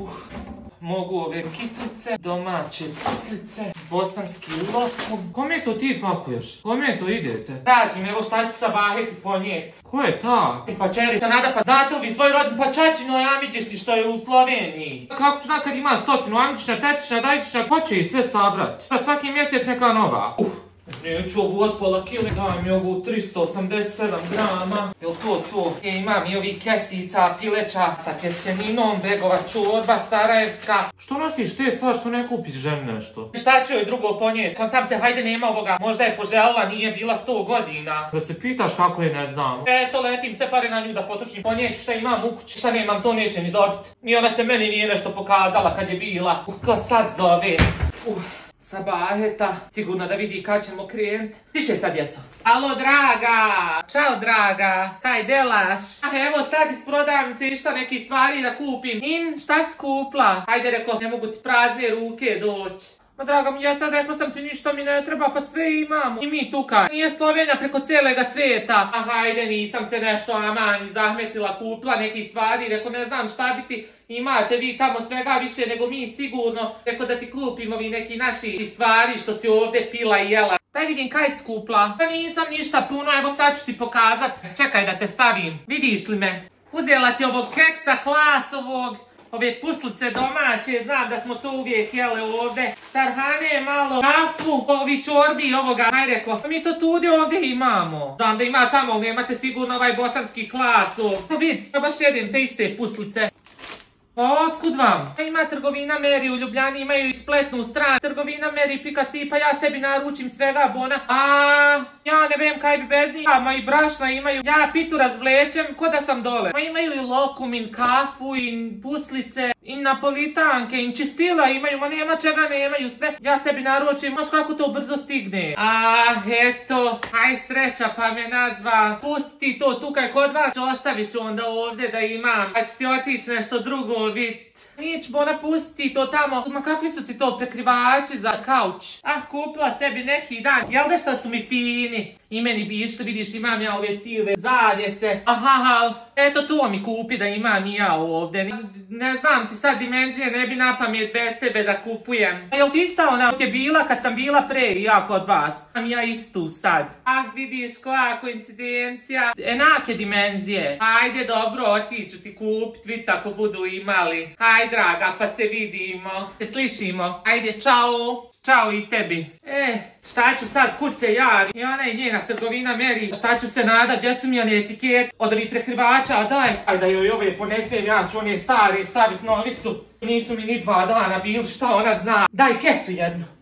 Uh, mogu ove kitlice, domaće pislice, bosanski lokom. Kome to ti pakuješ? Kome to idete? Tražim, evo šta ću sa Vaheti ponijet. Ko je ta? Pa čerica nada, pa znate li svoj rodin, pa čačino je Amidžišti što je u Sloveniji. Kako ću znat kad ima stotinu Amidžišta, tetiša, dajčiša, ko će ih sve sabrat? Pa svaki mjesec neka nova. Uh. Neću ovu od pola kile, daj mi ovu 387 grama. Jel to to? E, imam i ovih kesica, pileća sa kesteninom, begova čorba, sarajevska. Što nosiš te sva što ne kupiš žen nešto? Šta će joj drugo ponijeti? Kad tam se hajde nema ovoga, možda je poželjela, nije bila 100 godina. Da se pitaš kako je ne znam. Eto, letim se pare na nju da potrošim. Ponijet šta imam u kući, šta nemam, to neće ni dobit. Ni ona se meni nije nešto pokazala kad je bila. Uh, ko sad zove? Uh. Sabaheta, sigurno da vidi kad ćemo krenut. Tiše sad, djeco. Alo, draga! Ćao, draga! Kaj delaš? Evo sad iz prodavnice išta neki stvari da kupim. In, šta si kupla? Hajde, reko, ne mogu ti prazne ruke doći. Ma draga mi, ja sad rekla sam ti ništa mi ne treba, pa sve imamo. I mi tuka. Nije Slovenija preko cijelega svijeta. A hajde, nisam se nešto amani zahmetila, kupla neki stvari, reko ne znam šta bi ti imate vi tamo svega više nego mi sigurno. Reko da ti kupim ovi neki naši stvari što si ovdje pila i jela. Daj vidim kaj skupla. Pa nisam ništa puno, evo sad ću ti pokazat. Čekaj da te stavim. Vidiš li me? Uzela ti ovog keksa klasovog ove puslice domaće, znam da smo to uvijek jele ovdje. Tarhane malo, kafu, ovi čorbi ovoga, aj reko. Mi to tudi ovdje imamo. Znam da ima tamo, nemate sigurno ovaj bosanski klas. Pa vidi, ja baš jedim te iste puslice. Pa otkud vam? Ima trgovina Meri u Ljubljani, imaju i spletnu stranu. Trgovina Meri pika si, pa ja sebi naručim svega bona. A ja ne vem kaj bi bez njih. Ma i brašna imaju. Ja pitu razvlećem ko da sam dole. Ma imaju i lokum, i kafu, i puslice, i napolitanke, i čistila imaju. Ma nema čega nemaju sve. Ja sebi naručim, maš kako to brzo stigne. A eto, aj sreća pa me nazva. Pusti ti to tukaj kod vas. Ostavit ću onda ovdje da imam. Pa ću ti otići nešto drugo vid. Nić, Bona, pusti to tamo. Ma kakvi su ti to prekrivači za kauč? Ah, kupila sebi neki dan. Jel da šta su mi fini? I meni bi išli, vidiš, imam ja ove sive zavjese. Aha, eto to mi kupi da imam i ja ovdje. Ne znam ti sad dimenzije, ne bi na pamet bez tebe da kupujem. Jel ti ista ona je bila kad sam bila pre i ja kod vas? Sam ja istu sad. Ah, vidiš koja koincidencija. Enake dimenzije. Ajde, dobro, otiću ti kupit, vidi ako budu imali. Aj, draga, pa se vidimo. Se slišimo. Ajde, čao. Ćao i tebi. E, šta ću sad, kud se javi? I ona je njena trgovina meri. Šta ću se nada, gdje su mi one etikete od ovih prekrivača, a daj. Aj da joj ove ponesem, ja ću one stare stavit novicu. Nisu mi ni dva dana bili, šta ona zna. Daj kesu jednu.